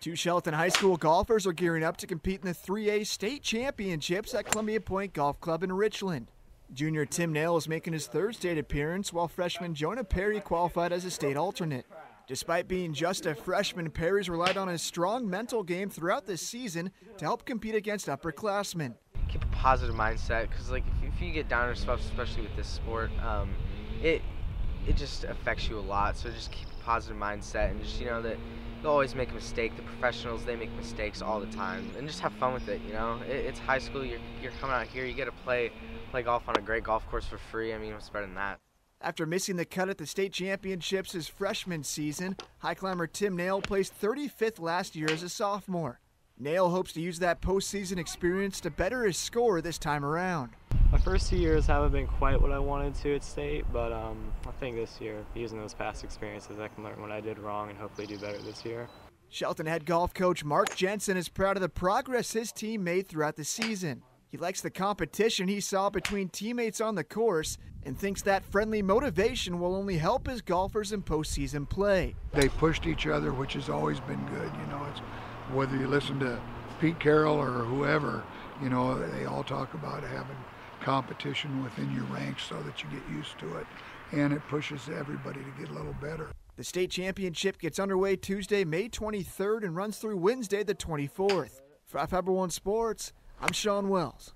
Two Shelton High School golfers are gearing up to compete in the 3A state championships at Columbia Point Golf Club in Richland. Junior Tim Nail is making his third state appearance, while freshman Jonah Perry qualified as a state alternate. Despite being just a freshman, Perry's relied on his strong mental game throughout this season to help compete against upperclassmen. Keep a positive mindset, because like if, if, you get down or stuff, especially with this sport, um, it it just affects you a lot. So just keep a positive mindset and just you know that you'll always make a mistake. The professionals, they make mistakes all the time, and just have fun with it. You know, it, it's high school. You're you're coming out here. You get to play play golf on a great golf course for free. I mean, what's better than that? After missing the cut at the state championships his freshman season, high climber Tim Nail placed 35th last year as a sophomore. Nail hopes to use that postseason experience to better his score this time around. My first two years haven't been quite what I wanted to at state, but um, I think this year, using those past experiences, I can learn what I did wrong and hopefully do better this year. Shelton head golf coach Mark Jensen is proud of the progress his team made throughout the season. He likes the competition he saw between teammates on the course and thinks that friendly motivation will only help his golfers in postseason play. They pushed each other, which has always been good. You know, it's whether you listen to Pete Carroll or whoever, you know, they all talk about having competition within your ranks so that you get used to it. And it pushes everybody to get a little better. The state championship gets underway Tuesday, May 23rd and runs through Wednesday, the 24th. For Fiber One Sports, I'm Sean Wells.